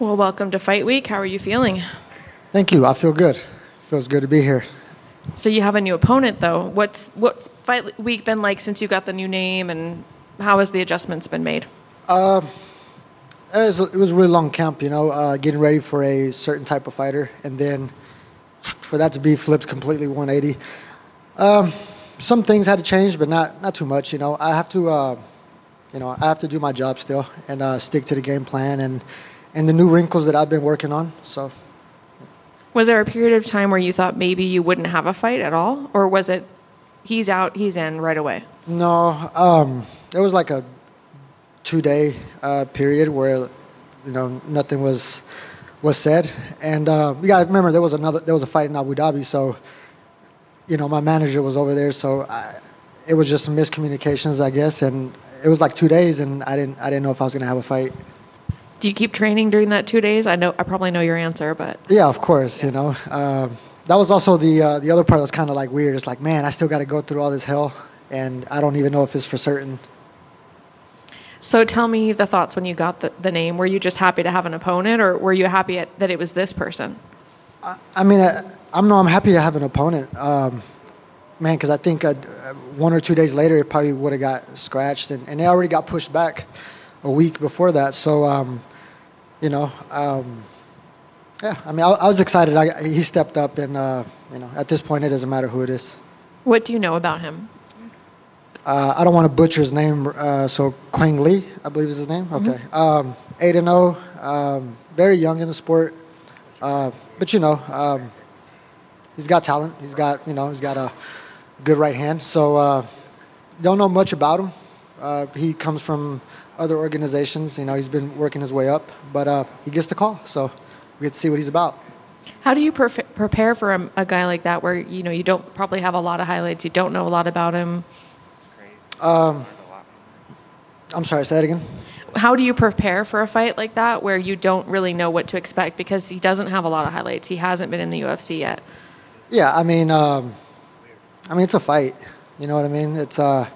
Well, welcome to Fight Week. How are you feeling? Thank you. I feel good. Feels good to be here. So you have a new opponent, though. What's what's Fight Week been like since you got the new name, and how has the adjustments been made? It was, it was a really long camp, you know, uh, getting ready for a certain type of fighter, and then for that to be flipped completely 180. Um, some things had to change, but not not too much. You know, I have to, uh, you know, I have to do my job still and uh, stick to the game plan and and the new wrinkles that I've been working on. So Was there a period of time where you thought maybe you wouldn't have a fight at all, or was it he's out, he's in right away? No, um, there was like a two-day uh, period where, you know, nothing was was said, and uh, you got to remember there was another there was a fight in Abu Dhabi, so you know my manager was over there, so I, it was just miscommunications, I guess, and it was like two days, and I didn't I didn't know if I was gonna have a fight. Do you keep training during that two days? I know I probably know your answer, but Yeah, of course, you know. Um, that was also the uh, the other part that was kind of like weird. It's like, man, I still got to go through all this hell, and I don't even know if it's for certain. so tell me the thoughts when you got the, the name. Were you just happy to have an opponent, or were you happy at, that it was this person? I mean, I, I'm no, I'm happy to have an opponent, um, man, because I think uh, one or two days later it probably would have got scratched, and, and it already got pushed back a week before that. So, um, you know, um, yeah, I mean, I, I was excited. I, he stepped up, and uh, you know, at this point, it doesn't matter who it is. What do you know about him? Uh, I don't want to butcher his name, uh, so Quang Le, I believe is his name. Okay, um, eight and zero, um, very young in the sport, uh, but you know, um, he's got talent. He's got you know, he's got a good right hand. So uh, don't know much about him. Uh, he comes from other organizations. You know, he's been working his way up, but uh, he gets the call, so we get to see what he's about. How do you perf- prepare for a, a guy like that, where you know you don't probably have a lot of highlights, you don't know a lot about him? Um, I'm sorry, say that again. How do you prepare for a fight like that, where you don't really know what to expect because he doesn't have a lot of highlights? He hasn't been in the UFC yet. Yeah, I mean, um, I mean, it's a fight. You know what I mean? It's uh,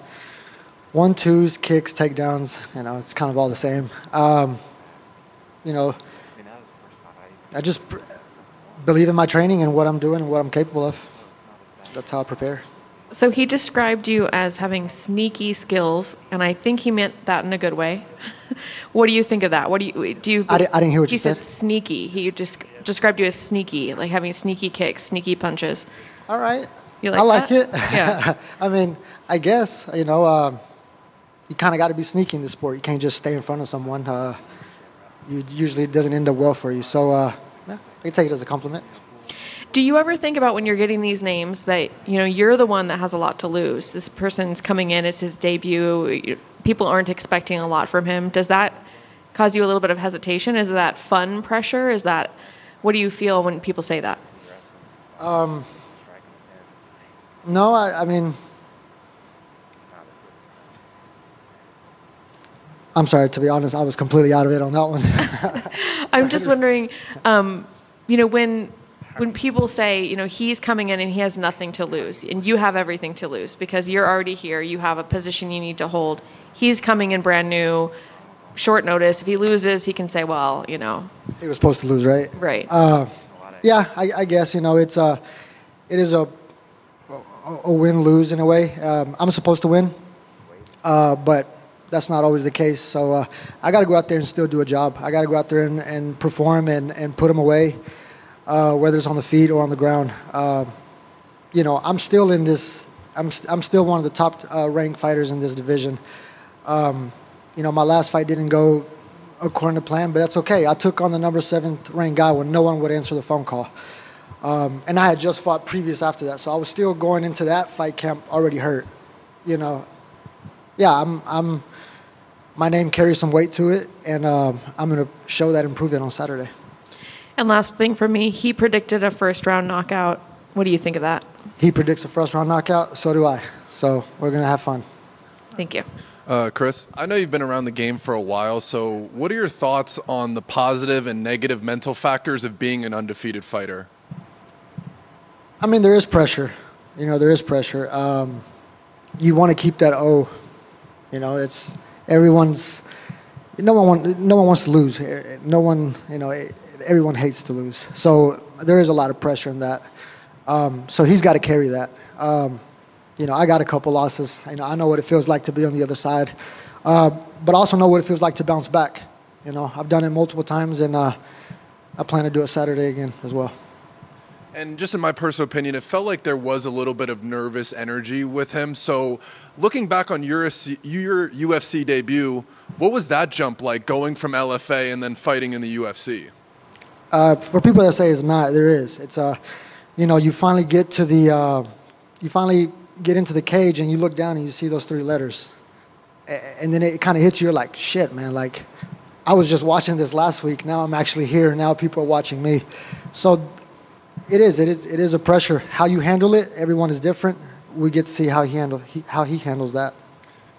one, twos, kicks, takedowns. You know, it's kind of all the same. Um, you know, I just pr- believe in my training and what I'm doing and what I'm capable of. That's how I prepare. So he described you as having sneaky skills, and I think he meant that in a good way. what do you think of that? What do you do? You I di- I didn't hear what he you said. He said. Sneaky. He just described you as sneaky, like having sneaky kicks, sneaky punches. All right. You like I like that? it. Yeah. I mean, I guess you know, um, you kind of got to be sneaky in this sport. You can't just stay in front of someone. Uh, you usually it doesn't end up well for you. So uh, yeah, I can take it as a compliment. Do you ever think about when you're getting these names that you know you're the one that has a lot to lose? This person's coming in; it's his debut. People aren't expecting a lot from him. Does that cause you a little bit of hesitation? Is that fun pressure? Is that what do you feel when people say that? No, I, I mean, I'm sorry. To be honest, I was completely out of it on that one. I'm just wondering, um, you know, when when people say, you know, he's coming in and he has nothing to lose, and you have everything to lose because you're already here, you have a position you need to hold. He's coming in brand new, short notice. If he loses, he can say, well, you know, he was supposed to lose, right? right. Uh, yeah, I, I guess you know it's a, it is a, a, a win lose in a way. Um, I'm supposed to win, uh, but that's not always the case. So uh, I got to go out there and still do a job. I got to go out there and, and perform and, and put them away, uh, whether it's on the feet or on the ground. Um you know, I'm still in this. I'm st- I'm still one of the top uh, ranked fighters in this division. Um, you know, my last fight didn't go according to plan, but that's okay. I took on the number seventh ranked guy when no one would answer the phone call, um, and I had just fought previous after that, so I was still going into that fight camp already hurt. You know, yeah, I'm. I'm my name carries some weight to it, and um, I'm going to show that improvement on Saturday. And last thing for me, he predicted a first round knockout. What do you think of that? He predicts a first round knockout, so do I. So we're going to have fun. Thank you. Uh, Chris, I know you've been around the game for a while, so what are your thoughts on the positive and negative mental factors of being an undefeated fighter? I mean, there is pressure. You know, there is pressure. Um, you want to keep that O. You know, it's everyone's. no one want, no one wants to lose. No one, you know, everyone hates to lose. So there is a lot of pressure in that. Um, so he's got to carry that. Um, you know, I got a couple losses. You know, I know what it feels like to be on the other side, uh, but I also know what it feels like to bounce back. You know, I've done it multiple times, and uh, I plan to do it Saturday again as well. And just in my personal opinion, it felt like there was a little bit of nervous energy with him. So, looking back on your your UFC debut, what was that jump like going from LFA and then fighting in the UFC? Uh, for people that say it's not, there is. It's uh, you know, you finally get to the, uh, you finally get into the cage and you look down and you see those three letters, and then it kind of hits you. You're like, shit, man. Like, I was just watching this last week. Now I'm actually here. Now people are watching me. So, it is. It is. It is a pressure. How you handle it, everyone is different. We get to see how he handle he, how he handles that.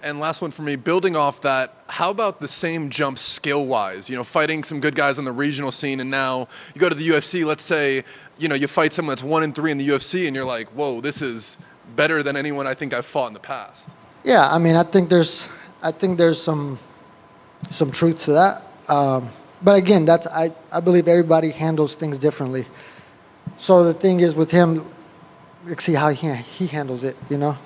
And last one for me, building off that, how about the same jump skill wise? You know, fighting some good guys on the regional scene, and now you go to the UFC, let's say, you know, you fight someone that's one and three in the UFC, and you're like, whoa, this is better than anyone I think I've fought in the past. Yeah, I mean, I think there's, I think there's some, some truth to that. Um, but again, that's I, I believe everybody handles things differently. So the thing is with him, let's see how he he handles it. You know.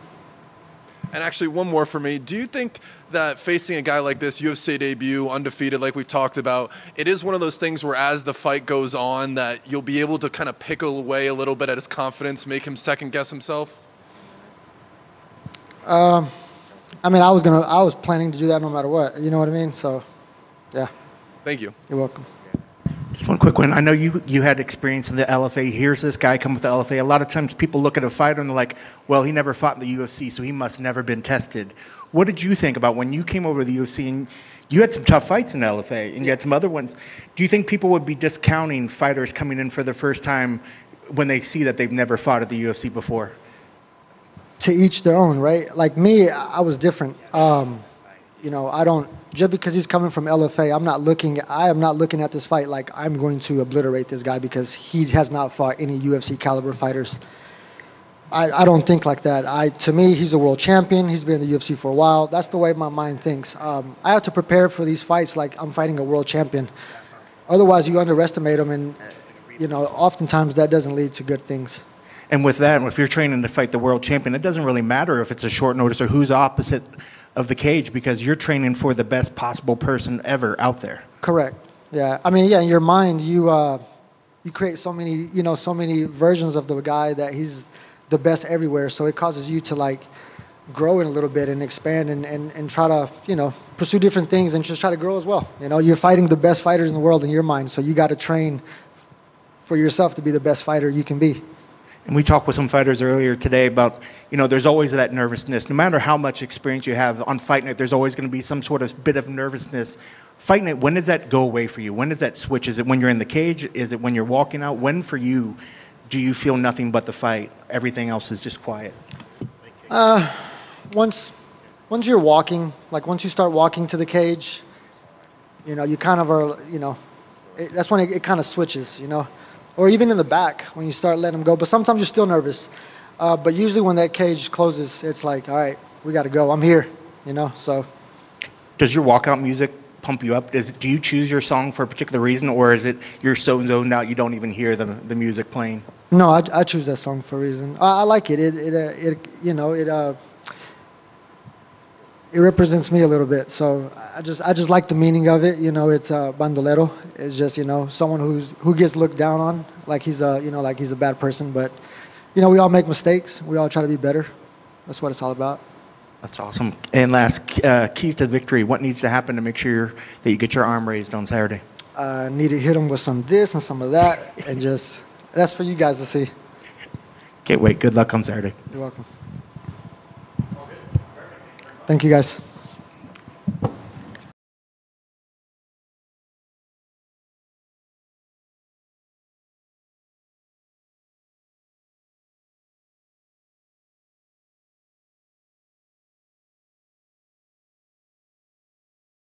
And actually, one more for me. Do you think that facing a guy like this, UFC debut, undefeated, like we've talked about, it is one of those things where as the fight goes on, that you'll be able to kind of pickle away a little bit at his confidence, make him second guess himself? Um, I mean, I was gonna, I was planning to do that no matter what. You know what I mean? So, yeah, Thank you. you're welcome. Just one quick one. I know you you had experience in the LFA. Here's this guy come with the LFA. A lot of times people look at a fighter and they're like, well, he never fought in the UFC, so he must never been tested. What did you think about when you came over to the UFC and you had some tough fights in LFA and you had some other ones? Do you think people would be discounting fighters coming in for the first time when they see that they've never fought at the UFC before? to each their own, right? Like me, I was different. Um, you know, I don't just because he's coming from LFA. I'm not looking. I am not looking at this fight like I'm going to obliterate this guy because he has not fought any UFC caliber fighters. I, I don't think like that. I to me, he's a world champion. He's been in the UFC for a while. That's the way my mind thinks. Um, I have to prepare for these fights like I'm fighting a world champion. Otherwise, you underestimate him, and you know, oftentimes that doesn't lead to good things. And with that, if you're training to fight the world champion, it doesn't really matter if it's a short notice or who's opposite of the cage because you're training for the best possible person ever out there. Correct. Yeah. I mean, yeah. In your mind, you uh, you create so many, you know, so many versions of the guy that he's the best everywhere. So it causes you to like grow in a little bit and expand and, and, and try to, you know, pursue different things and just try to grow as well. You know, you're fighting the best fighters in the world in your mind, so you got to train for yourself to be the best fighter you can be. And we talked with some fighters earlier today about, you know, there's always that nervousness. No matter how much experience you have on Fight Night, there's always going to be some sort of bit of nervousness. Fight Night, when does that go away for you? When does that switch? Is it when you're in the cage? Is it when you're walking out? When for you do you feel nothing but the fight? Everything else is just quiet. Uh, once once you're walking, like once you start walking to the cage, you know, you kind of are, you know, it, that's when it, it kind of switches, you know, or even in the back when you start letting them go. But sometimes you're still nervous. Uh, but usually when that cage closes, it's like, all right, we got to go. I'm here, you know. So Does your walkout music pump you up? Does, do you choose your song for a particular reason, or is it you're so zoned out you don't even hear the, the music playing? no, I, I choose that song for a reason. I, I like it. It it, uh, it you know it uh, it represents me a little bit. So I just I just like the meaning of it. You know, it's uh, bandolero. It's just you know someone who's who gets looked down on, like he's a you know like he's a bad person. But you know we all make mistakes. We all try to be better. That's what it's all about. That's awesome. And last, uh, keys to victory. What needs to happen to make sure that you get your arm raised on Saturday? Uh, need to hit him with some this and some of that, and just that's for you guys to see. Can't wait. Good luck on Saturday. You're welcome. Thank you guys.